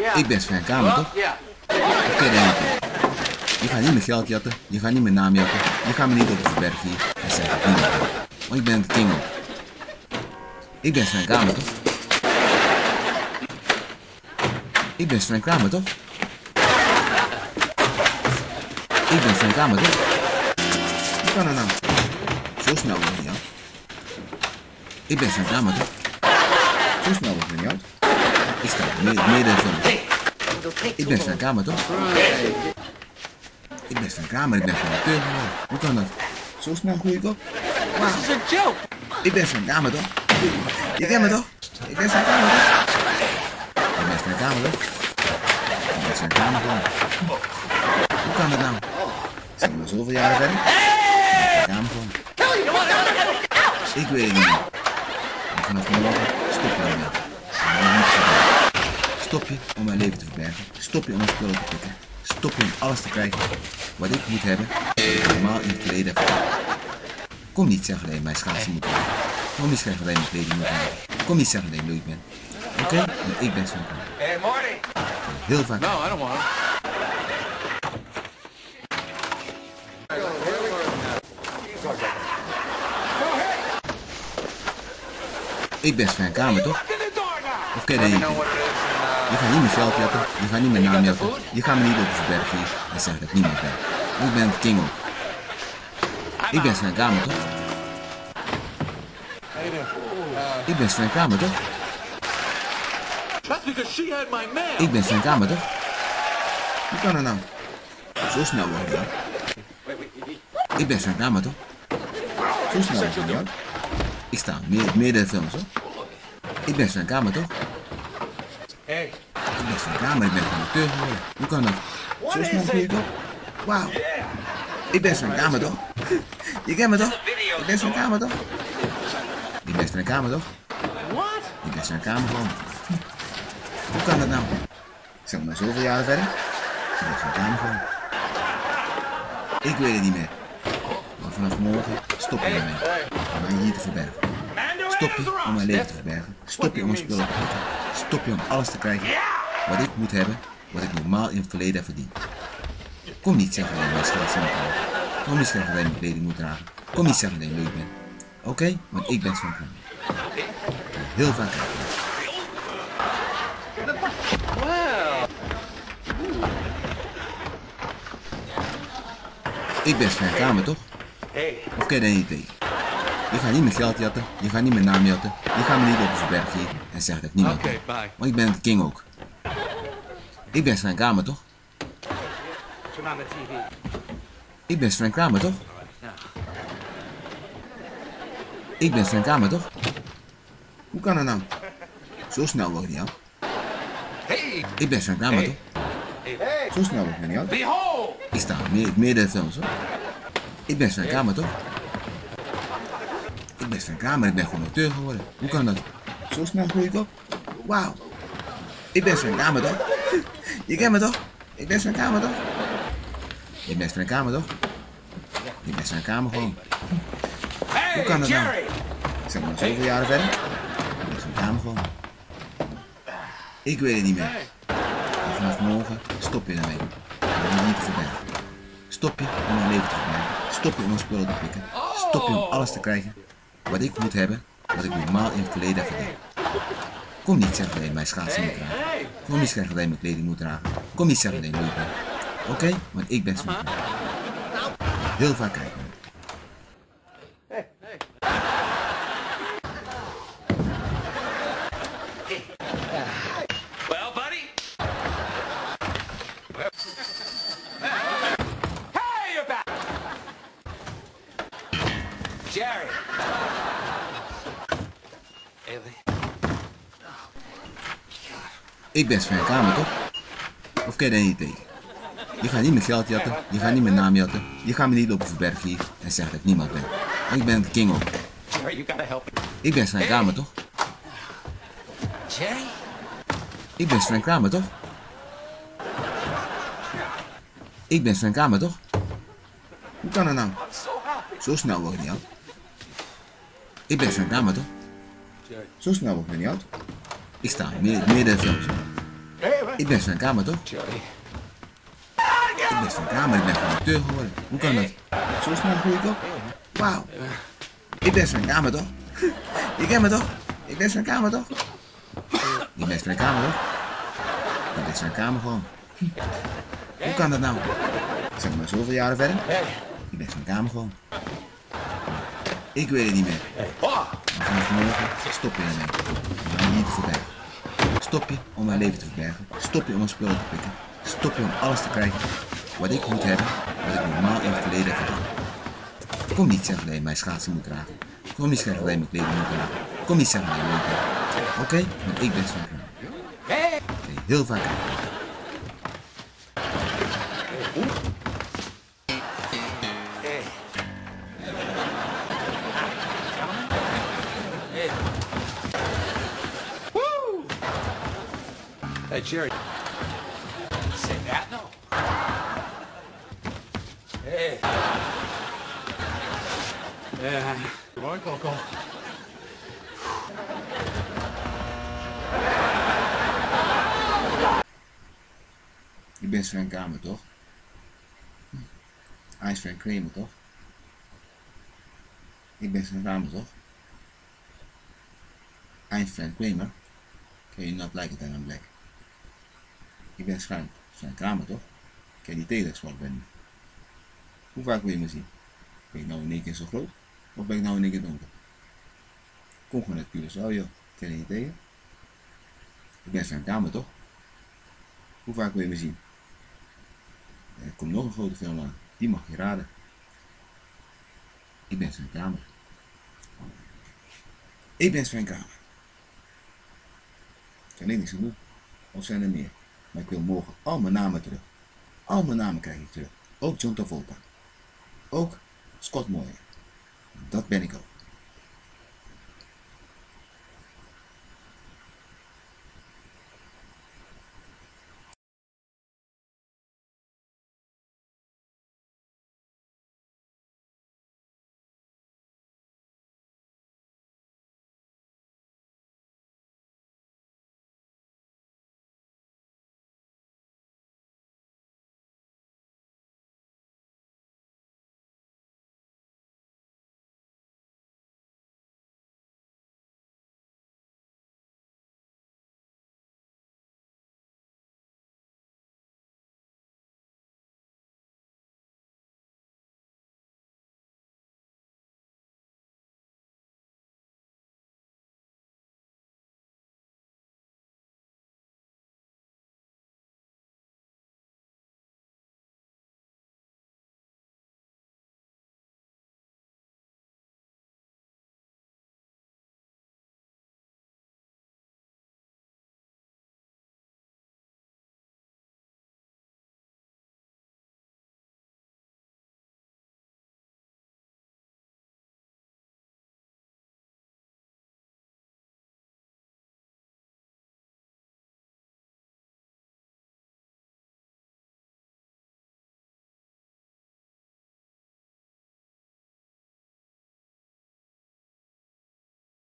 Ik ben Sven Kamer, toch? Yeah. Of ken je dat niet? Je gaat niet mijn geld jatten, je gaat niet mijn naam jatten, je gaat me niet op de verberg hier en zeg het niemand. Want ik ben de king ook. Ik ben Sven Kamer, toch? Ik ben Sven Kramer, toch? Ik ben Sven Kramer, toch? Hoe kan dat nou? Zo snel het niet uit. Ik ben Sven Kramer, toch? Zo snel het niet uit. Ik sta midden de film. Ik ben Sven Kramer, toch? Ik ben Sven Kramer, ik ben gewoon acteur geworden. Hoe kan dat? Zo snel groei ik op? This is a joke. Ik ben Sven Kramer, toch? Je kent me toch? Ik ben Sven Kramer, toch? Ik ben Sven Kramer, toch? Ik ben Sven Kramer gewoon. Hoe kan dat nou? Zijn we zoveel jaren verder? Kramer gewoon. Ik weet het niet vanaf morgen stop je ermee. En dan moet je verbergen. Stop je om mijn leven te verbergen. Stop je om mijn spullen te pikken. Stop je om alles te krijgen wat ik moet hebben. Wat ik normaal in het verleden heb. Kom niet zeggen alleen mijn schaatsen moet hebben. Kom niet zeggen alleen mijn kleding moet hebben. Kom niet zeggen alleen leuk ben. Oké? Want ik ben Kramer. Hey, Marty. Heel vaak. No, I don't want. Ik ben Sven Kramer, toch? Of ken je Je gaat niet geld jatten, je gaat niet mijn naam jatten, je gaat me niet op de verberg hier en zeggen dat ik niemand ben. Ik ben de king ook. Ik ben Sven Kramer, toch? Ik ben Sven Kramer, toch? Ik ben Sven Kramer, toch? Hoe kan dat nou? Zo snel wordt het, ja. Ik ben Sven Kramer, toch? Zo snel wordt het, ja. Ik sta meer, meer dan films, hoor. Ik ben Sven Kramer, toch? Ik ben Sven Kramer, ik ben gewoon acteur geworden. Hoe kan dat? Zo snel groei ik op. Wauw. Ik ben Sven Kramer, toch? Je kent me toch? Ik ben Sven Kramer, toch? Ik ben Sven Kramer, toch? Ik ben Sven Kramer gewoon. Hoe kan dat nou? Zeg maar zoveel jaren verder. Ik ben Sven Kramer gewoon. Ik weet het niet meer. Maar vanaf morgen stop je ermee. Om mij hier te verbergen. Stop je om mijn leven te verbergen. Stop je om mijn spullen te pakken. Stop je om alles te krijgen wat ik moet hebben, wat ik normaal in het verleden heb verdiend. Kom niet zeggen dat ik mijn schaatsen moet houden. Kom niet zeggen dat ik mijn kleding moet dragen. Kom niet zeggen dat ik leuk ben. Oké? Want ik ben Sven Kramer. Heel vaak. Well. Ik ben Sven Kramer, toch? Hey. Of ken je niet tegen? Je gaat niet mijn geld jatten, je gaat niet mijn naam jatten, je gaat me niet op de verberg en zeggen dat ik niemand ben. Okay, bye. Want ik ben de king ook. Ik ben Sven Kramer, toch? Ik ben Sven Kramer, toch? Ik ben Sven Kramer, toch? Hoe kan dat nou? Zo snel wordt het niet. Hey. Ik ben Sven Kramer, toch? Zo snel wordt het niet. Behold. Ik sta meer, dan films, hoor. Ik ben Sven Kramer, toch? Ik ben Sven Kramer, ik ben gewoon acteur geworden. Hoe kan dat? Zo snel groei ik op? Wauw. Ik ben Sven Kramer, toch? Je kent me toch? Ik ben Sven Kramer, toch? Je bent Sven Kramer, toch? Je bent Sven Kramer gewoon. Hey, kan dat nou? Jerry. Zeg maar zoveel jaren verder. Ik ben Sven Kramer gewoon. Ik weet het niet meer. Maar vanaf morgen stop je ermee. Om niet te verbergen. Stop je om mijn leven te verbergen. Stop je om mijn spullen te pikken. Stop je om alles te krijgen wat ik moet hebben, wat ik normaal in het verleden heb. Kom niet zeggen dat je mijn schaatsen moet. Hey. Kom niet zeggen dat je mijn kleding moet dragen. Kom niet zeggen dat je bent. Oké? Want ik ben Kramer. Heel vaak kijken. Well, buddy. Hey, you're back. Jerry. Ik ben Sven Kramer, toch? Of ken je niet tegen? Je gaat niet mijn geld jatten, je gaat niet mijn naam jatten, je gaat me niet lopen verbergen hier en zeggen dat ik niemand ben. Ik ben de king ook. Ik ben Sven Kramer, toch? Jerry? Ik ben Sven Kramer, toch? Ik ben Sven Kramer, toch? Hoe kan dat nou? Zo snel wordt het niet uit. Ik ben Sven Kramer, toch? Zo snel wordt het niet uit. Ik sta meer, meer dan films. Ik ben Sven Kramer toch? Ik ben Sven Kramer, ik ben gewoon acteur geworden. Hoe kan dat? Zo snel groei ik op? Wauw. Ik ben Sven Kramer toch? Je kent me toch? Ik ben Sven Kramer toch? Ik ben Sven Kramer toch? Ik ben Sven Kramer gewoon. Hoe kan dat nou? Zeg maar zoveel jaren verder. Ik ben Sven Kramer gewoon. Ik weet het niet meer. Vanaf morgen stop je ermee. Hier te verbergen. Stop je om mijn leven te verbergen. Stop je om een spel te pikken. Stop je om alles te krijgen wat ik moet hebben, wat ik normaal in het verleden heb gedaan. Kom niet zeggen dat je mijn schaatsen moet dragen. Kom niet zeggen dat je mijn kleding moet dragen. Kom niet zeggen dat je moet hebben. Oké? Want ik ben je heel vaak Hey, Jerry. Say that? No. Hey. Yeah. Good morning, Coco. Ik ben Sven Kramer, toch? Hm. Hij is Sven Kramer, toch? Ik ben Sven Kramer, toch? Hij is Sven Kramer. Can you not like it and I'm black? Ik ben Sven, Sven Kramer, toch? Kan je die tegen zwart ben? Hoe vaak wil je me zien? Ben ik nou in één keer zo groot? Of ben ik nou in één keer donker? Kom gewoon uit Curaçao, joh. Ken je niet tegen? Ik ben Sven Kramer, toch? Hoe vaak wil je me zien? Er komt nog een grote film aan. Die mag je raden. Ik ben Sven Kramer. Ik ben Sven Kramer. Kan ik niks aan doen. Of zijn er meer. Maar ik wil morgen al mijn namen terug. Al mijn namen krijg ik terug. Ook John Travolta. Ook Scott Moyer. Dat ben ik ook.